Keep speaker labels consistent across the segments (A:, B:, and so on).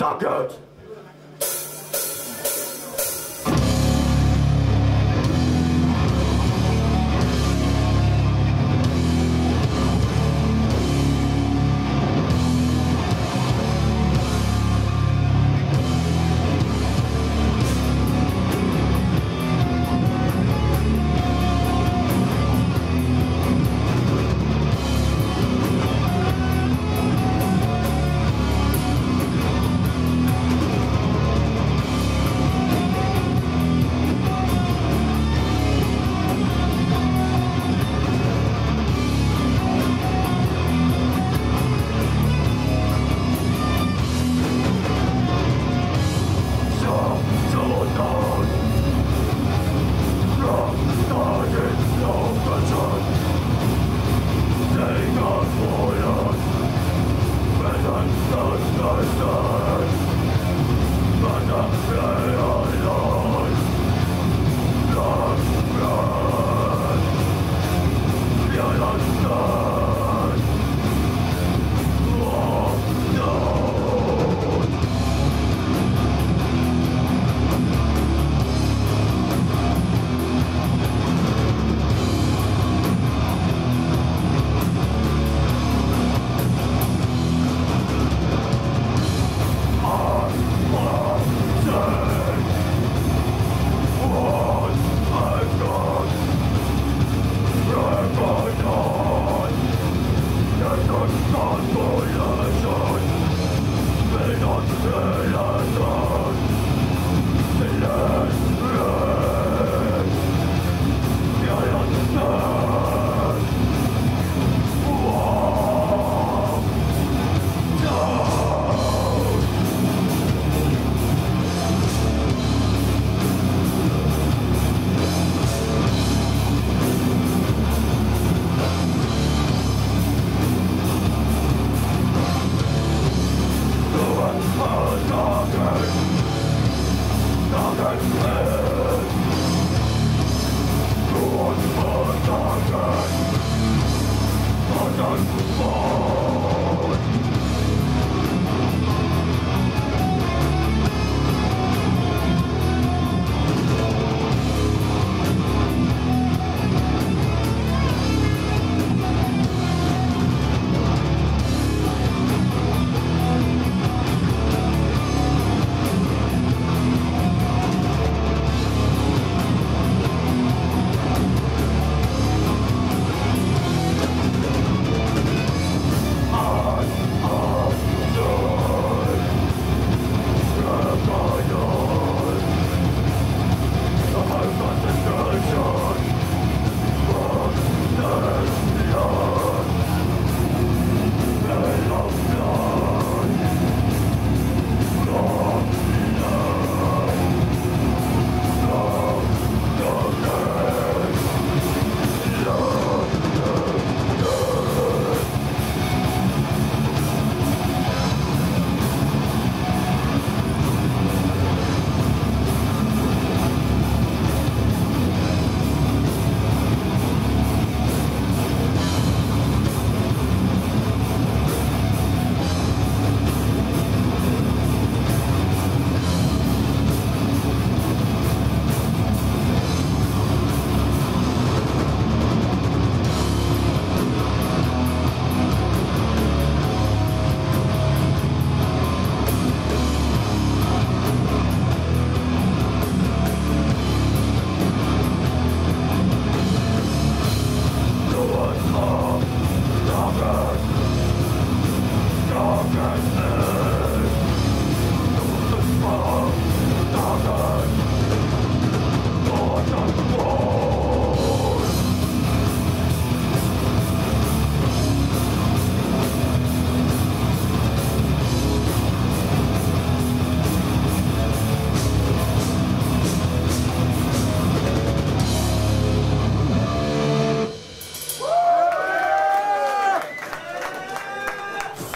A: target.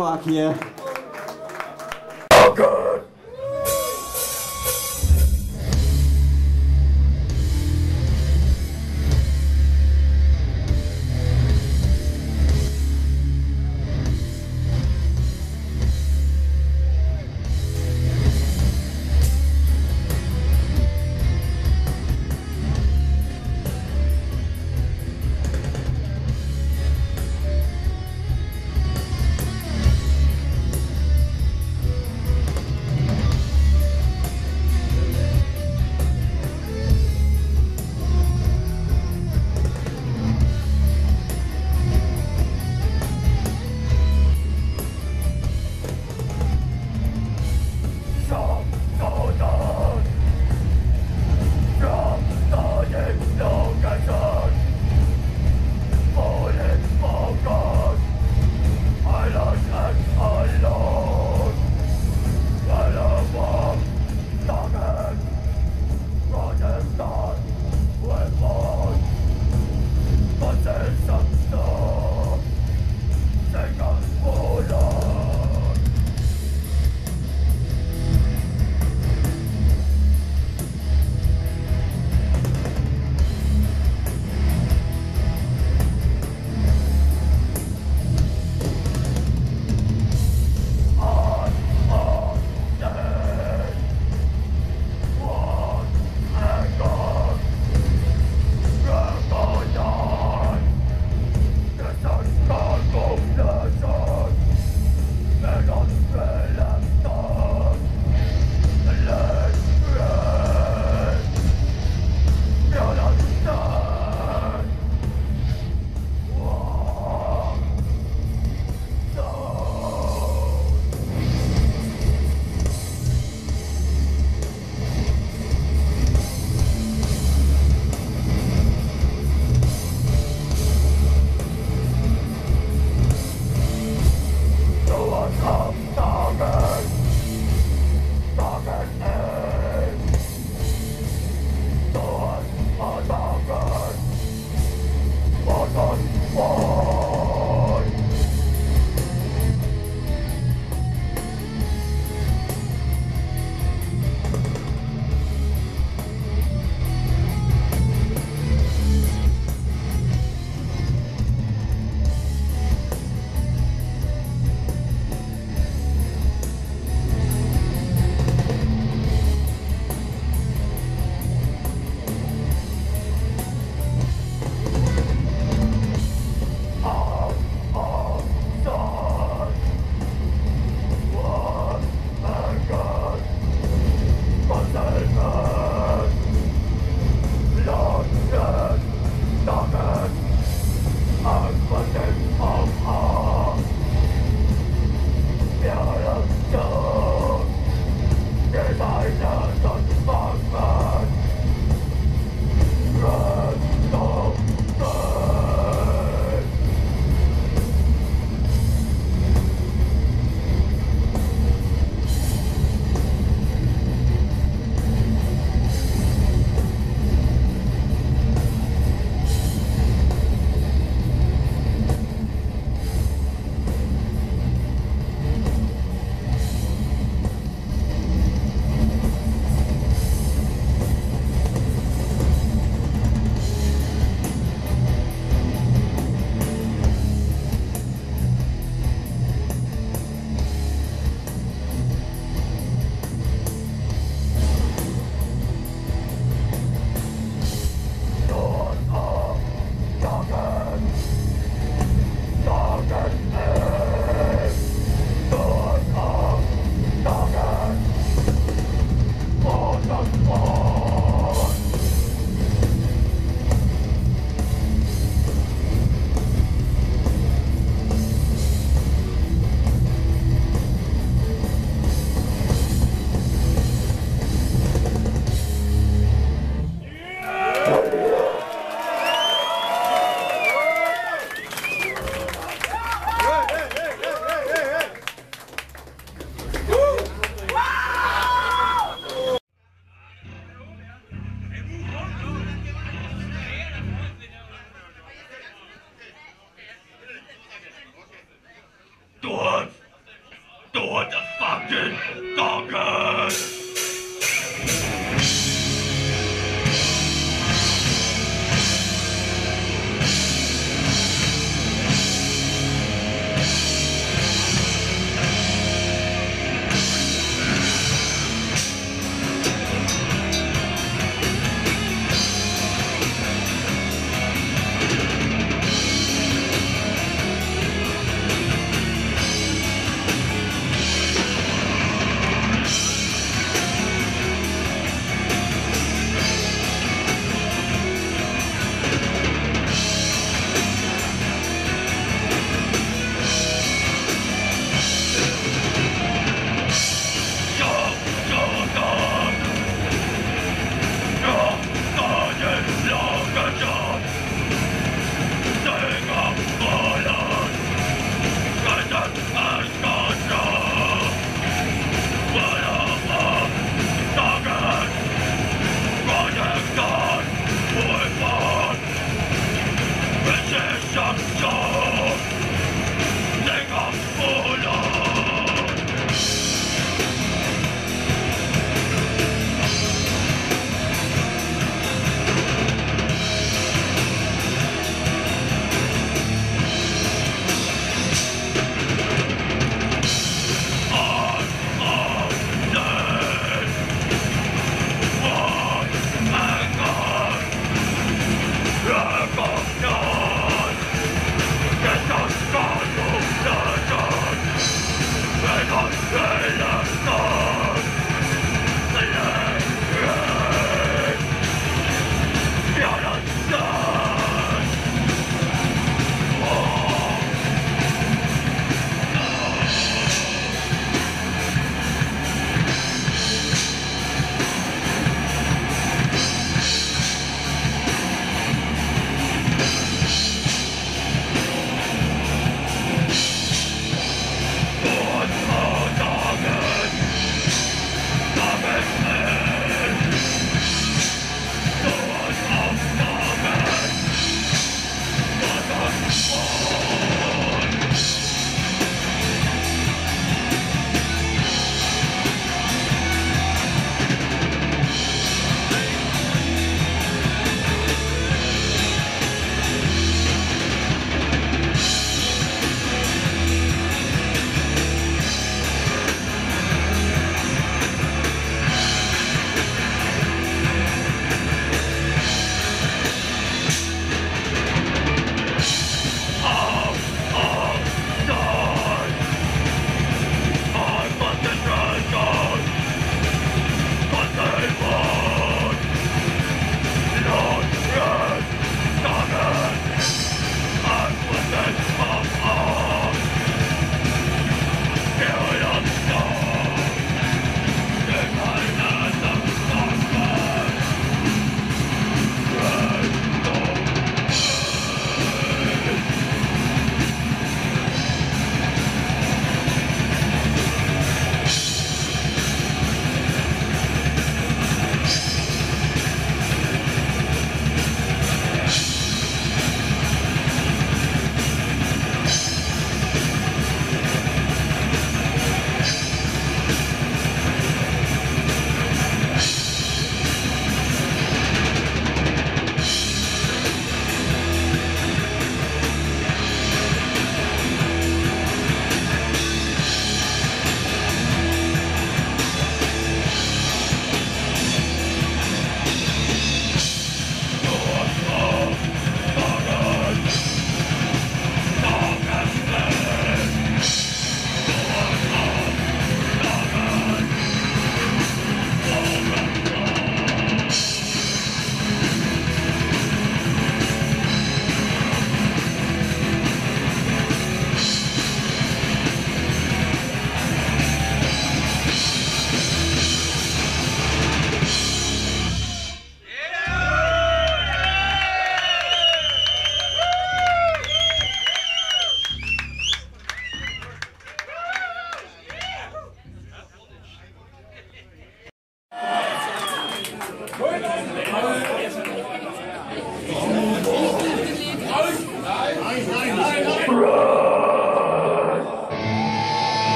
A: Chłopie. Do it! Do it, the fucking doggers!